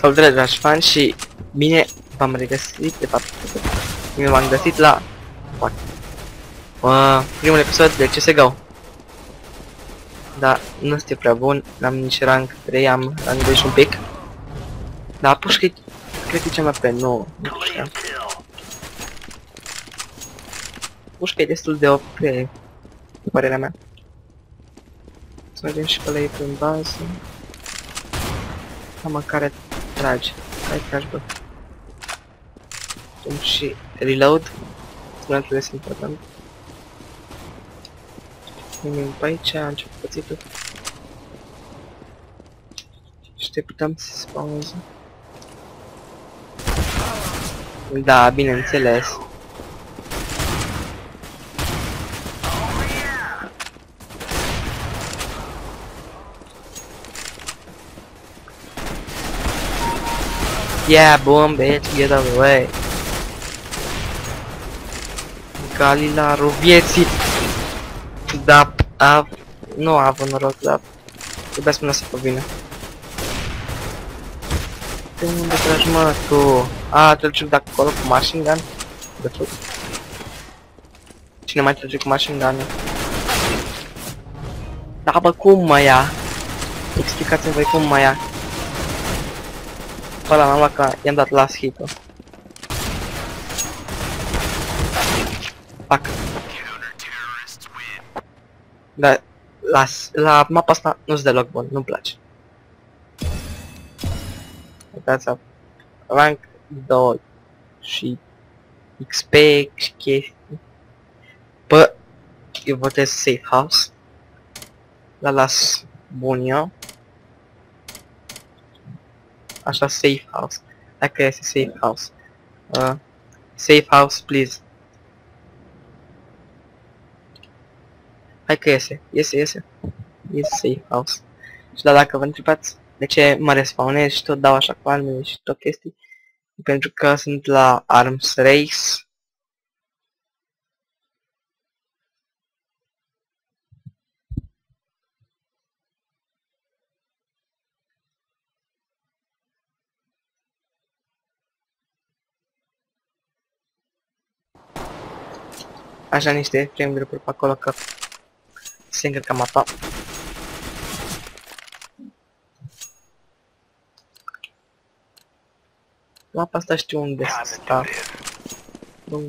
Salutare dragi fani și bine v-am regăsit, de fapt, bine v-am găsit la fuck, uh, primul episod de CSGO. Da, nu este prea bun, n-am nici rank 3, am rank 2 și un pic. Dar pușcă cred că e cea mai pe 9, nu știu. Pușcă e destul de OP, după părerea mea. Să mergem și pe la ei prin bază. Cam care tragi. Hai tragi, bă. Cum și reload. Spuneam că este important. Venim pe aici, a început pățitul. Și te putem să spawneze. Da, bineînțeles. Yeah, boom, bitch, get out of the way. Galilarul vieții. Da, a, nu a avut noroc, dar trebuia să mă lăsă pe bine. De unde tragi mă tu? A, treci de acolo cu machine gun? De tot. Cine mai trece cu machine gun? Da, bă, cum mă ia? Explicați-mi voi cum mă ia. Pe ăla m-am luat că i-am dat last hit-ul. Fac. Da, la, la mapa asta nu-s deloc bun, nu-mi place. Uitați-vă. Rank 2 și XP și chestii. Bă, eu votez safe house. La las bun eu. Așa, safe house. Dacă este safe house. Uh, safe house, please. Hai că iese, iese, iese. Iese safe house. Și da, dacă vă întrebați de ce mă respawnez și tot dau așa cu armele și tot chestii, pentru că sunt la Arms Race așa niște frame drop-uri pe acolo că se încărcă mapa. Mapa asta știu unde să sta. Bun,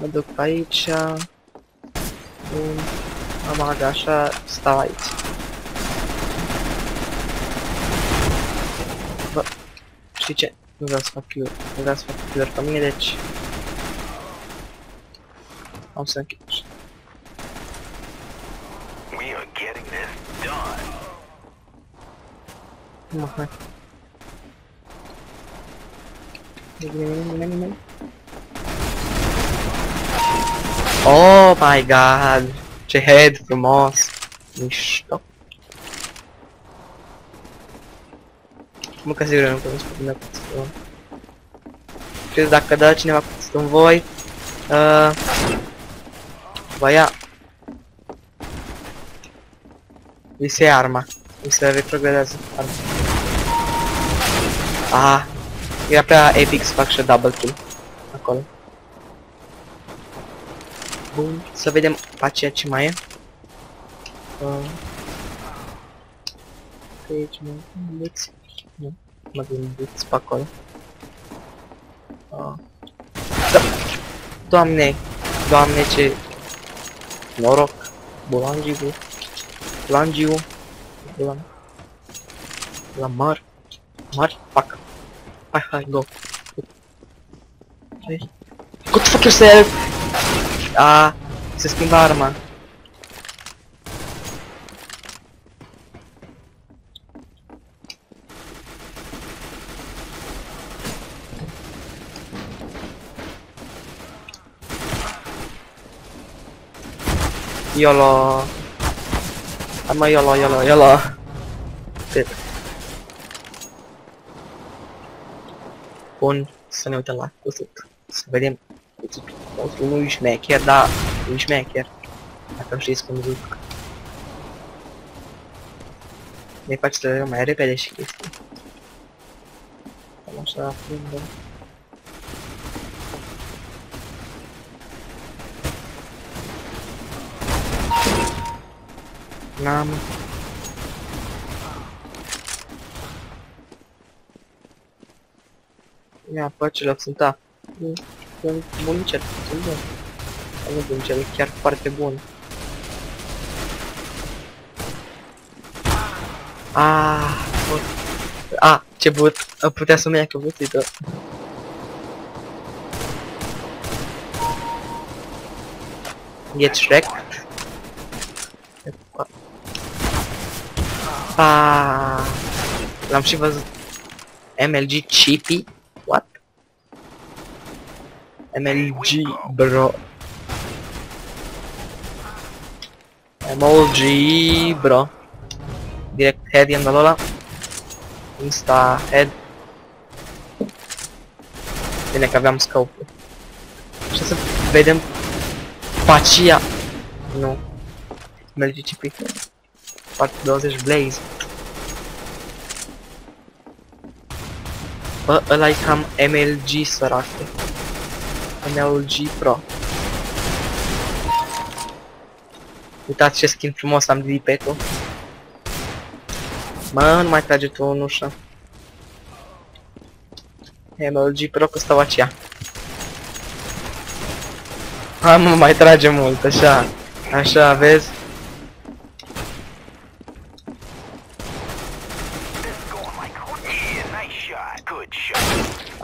mă duc pe aici. Bun, am aga așa, stau aici. Bă, știi ce? Nu vreau să fac clear, nu vreau să fac clear pe mine, deci am să închid așa. We are getting this done. Mă, hai. Vine, vine, vine, vine. Oh my god! Ce head frumos! Mișto! Mă că sigur nu pot să spun cu cuțitul. Știți dacă dă cineva cuțitul în voi, uh, vă ia. Îi se ia arma. Îi se retrogradează arma. Aha. Era prea epic să fac și double kill. Acolo. Bun. Să vedem pe aceea ce mai e. Uh. Pe aici mă gândiți. Nu. Mă gândiți pe acolo. Uh. Da. Doamne. Doamne ce noroc. Bulangiu. Bulangiu. Bulan. La mar. Mar. Fuck. Hai, hai, go. Hai. Go to fuck yourself! Ah, se schimba arma. YOLO. Hai mă, YOLO, YOLO, YOLO. Shit. Bun, să ne uităm la cusut. Să vedem cuțutul nostru nu e șmecher, dar e șmecher. Dacă știți cum zic. Ne face să mai repede și chestii. Așa, prindem. N-am. Ia, păcile sunt a. Sunt bunicel, sunt bun. Nu bunicel, e chiar foarte bun. Ah, bun. Ah, ce but. Putea să-mi ia căbuțită. Get Shrek. mappa... La musica MLG CP? What? MLG bro. MLG bro. Direct head andalo là. Insta head. Bine că aveam scope cioè, Și să vedem Pacia Nu MLG CP 420 blaze. Bă, ăla e cam MLG săracă. MLG Pro. Uitați ce skin frumos am de pe tu. Mă, nu mai trage tu în ușă. MLG Pro cu stavacia. Am mai trage mult, așa. Așa, vezi?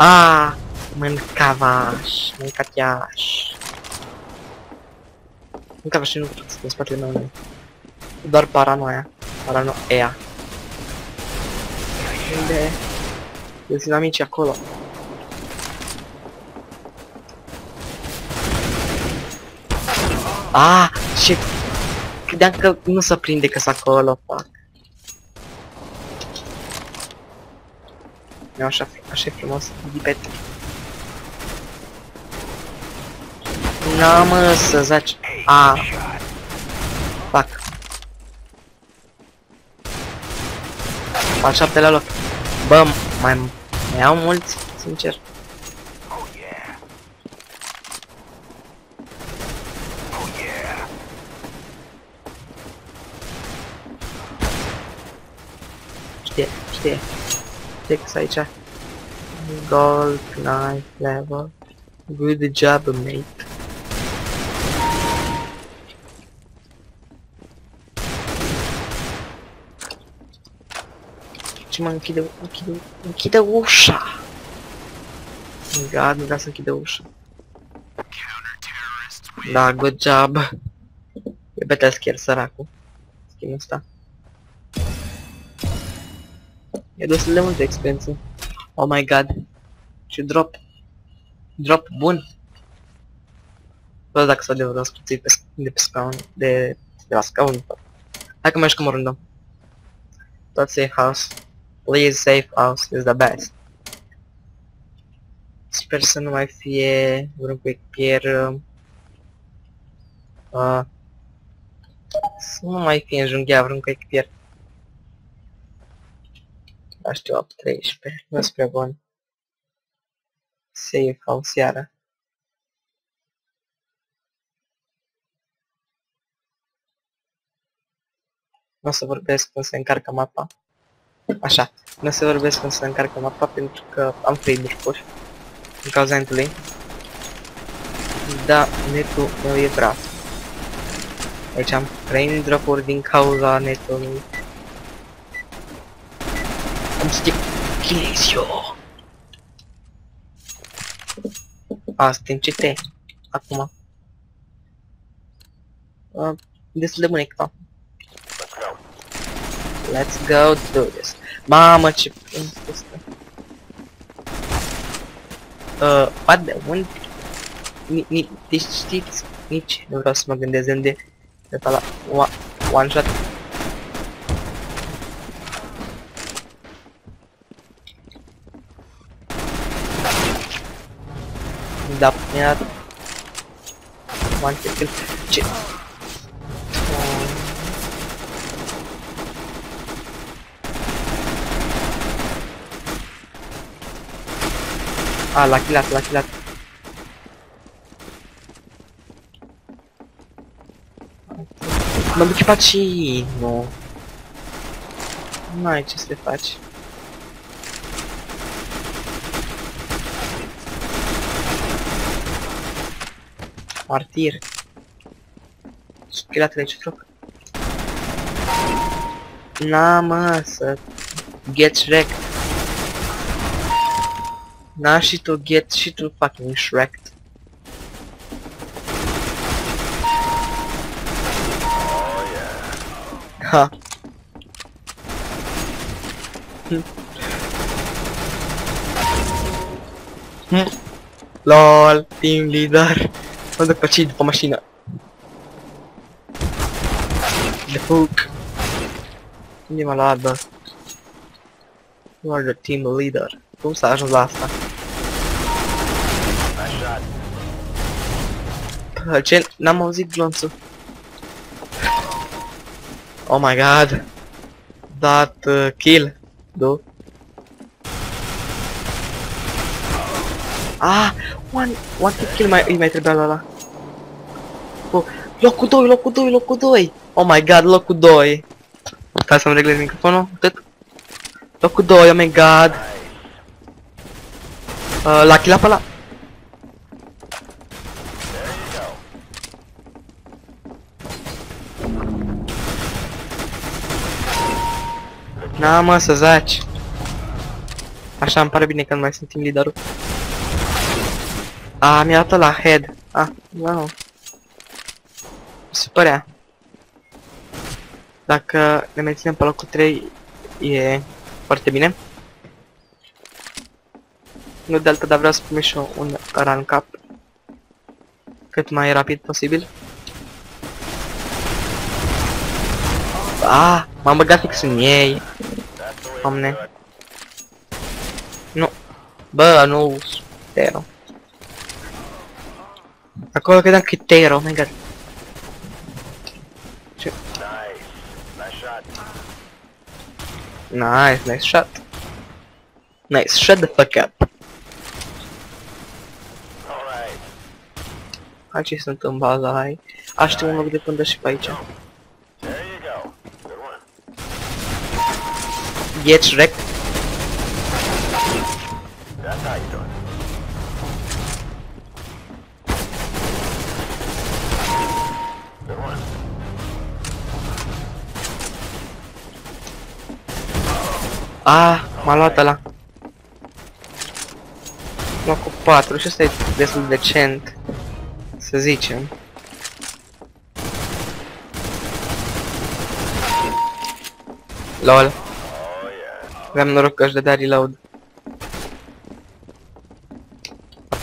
Ah, mâncavaș, mâncatiaș. Mâncavaș nu în spatele meu nu. Doar paranoia. Paranoia. Unde? Eu sunt amici acolo. Ah, ce... Credeam că nu se prinde că s acolo, fac. Nu așa, așa e frumos, dipet. Na mă, să zaci. A. Fac. Al șaptelea loc. Bă, mai, mai au mulți, sincer. Știe, știe. Text aici. Gold, knife, level. Good job, mate. Ce mă închide, închide, închide ușa. God, nu vrea să închide ușa. Da, good job. E betel scare săracul. Skin ăsta. E destul de multă experiență. Oh my god. Și drop. Drop bun. Bă, dacă s-a de vreo scuțit pe, de pe scaun, de, de la scaun. Hai că mai jucăm o rundă. Tot safe house. Please safe house is the best. Sper să nu mai fie vreun quick Uh, să nu mai fie înjunghea vreun quick da, știu, 8, 13. Nu spre bun. Safe au seara. Nu o să vorbesc când se încarcă mapa. Așa, nu o să vorbesc când se încarcă mapa pentru că am frame-uri puși. Din cauza netului. Da, netul meu e praf. Deci am frame drop-uri din cauza netului. Cum să te kilezi eu? A, suntem CT. Acum. Uh, destul de bun ecran. Let's go do this. Mamă, ce prins ăsta. Uh, what the, unde? Ni, ni, deci știți, nici nu vreau să mă gândesc unde de pe la one, one shot da, mi-a dat one kill. Ce? A, l-a killat, l-a killat. Mă duce pacino. Nu ai ce să le faci. Martir. Spiratele ce troc. Na mă, să get wrecked. Na și tu get și tu fucking shreked. Ha. Hm. Hm. LOL, team leader. Mă duc pe cei după mașină. The hook. Unde m-a luat, bă? You are the team leader. Cum s-a ajuns la asta? Bă, Ce? N-am auzit glonțul. Oh my god. That uh, kill. Do. Ah, one, one hit kill mai, îi mai trebuia la ăla. Oh, locul 2, locul 2, locul 2. Oh my god, locul 2. Stai să-mi reglez microfonul, atât. Locul 2, oh my god. Uh, l-a killat pe ăla. Na mă, să zaci. Așa îmi pare bine că nu mai sunt team leaderul. A, mi-a la head. Ah, wow. Se părea. Dacă ne menținem pe locul 3, e foarte bine. Nu de altă, dar vreau să primesc și eu un run cap. Cât mai rapid posibil. Ah, m-am băgat fix în ei. Doamne. Nu. Bă, nu. Tero. Acolo credeam că e Tero, oh my god. Nice, nice shot. Nice, shut the fuck up. Alright. Hai ce sunt în baza, hai. Aștept un loc de pândă și pe aici. There you go. Good one. Get wrecked. That's how you do it. Ah, m-a luat ăla. Locul 4 și ăsta e destul de decent. Să zicem. LOL. Oh yeah. Aveam noroc că își dădea reload.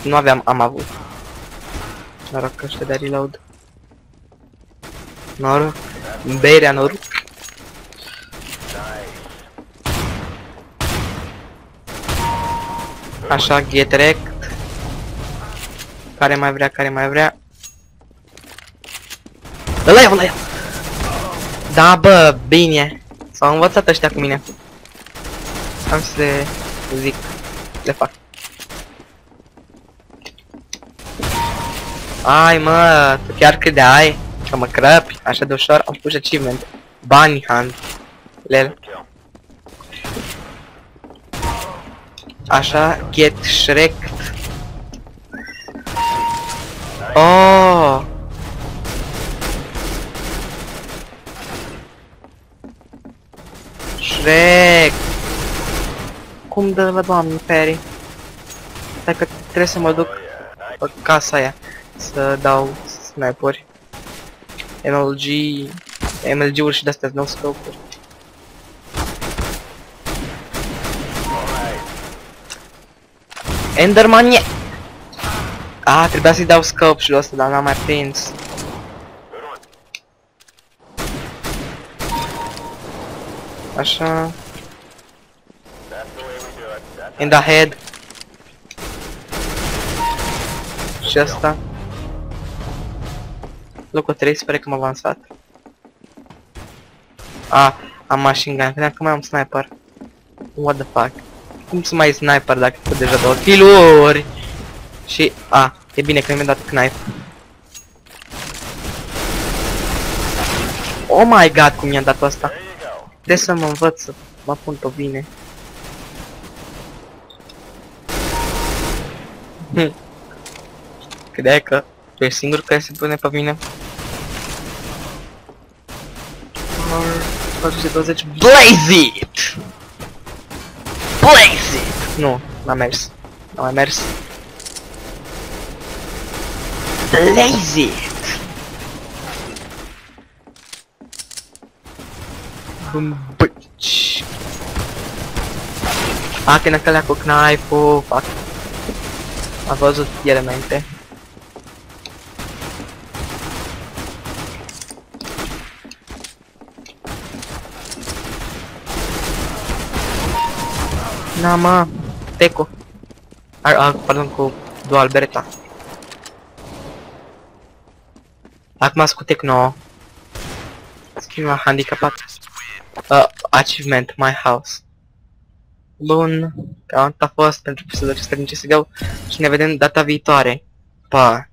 Nu aveam, am avut. Noroc că își dădea reload. Noroc. Berea noroc. Așa, get wrecked. Care mai vrea, care mai vrea. Ăla ia, ăla ia. Da, bă, bine. S-au învățat ăștia cu mine. Am să le zic. Le fac. Ai, mă, tu chiar credeai că mă crăpi așa de ușor? Am pus achievement. Bunny hunt. Lel. Kill. Așa, get shreked. Oh! Shrek! Cum dă la doamne, Perry? Dacă trebuie să mă duc Oh yeah. Nice. pe casa aia să dau sniperi. MLG... MLG-uri și de-astea no scope-uri. Enderman e... A, trebuia să-i dau scope și ăsta, dar n-am mai prins. Good one. Așa... That's the way we do it. That's In the head. Și asta. Locul 3, sper că m-am avansat. A, am machine gun, credeam că mai am sniper. What the fuck. Cum să mai sniper dacă fă deja două kill-uri? Și, a, e bine că mi-a dat knife. Oh my god, cum i-am dat asta. There you go. Trebuie să mă învăț să mă pun pe bine. Hm. Credeai că tu ești singur care se pune pe mine? 420 Blaze it! Blaze it! Nu, n-a mers. N-a mai mers. Blaze it! Bum, băci. A, când călea cu knife-ul, fac. A văzut elemente. Na, mă, Teco. Ar, ar, pardon, cu dual bereta. Acum sunt cu Tecno. Schimba handicapat. Uh, achievement, my house. Bun, cam atât a fost pentru episodul acesta din CSGO și ne vedem data viitoare. Pa!